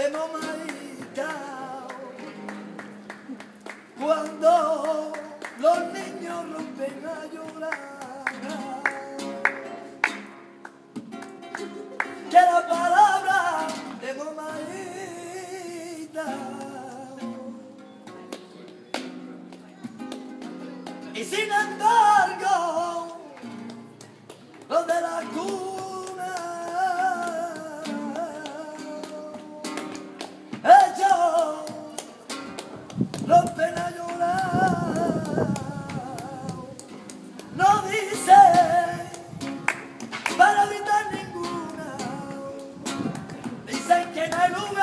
de mamadita. Cuando los niños rompen a llorar, que la palabra de mamadita. Y sin embargo, no pena llorar, no dice para evitar ninguna, dicen que no hay.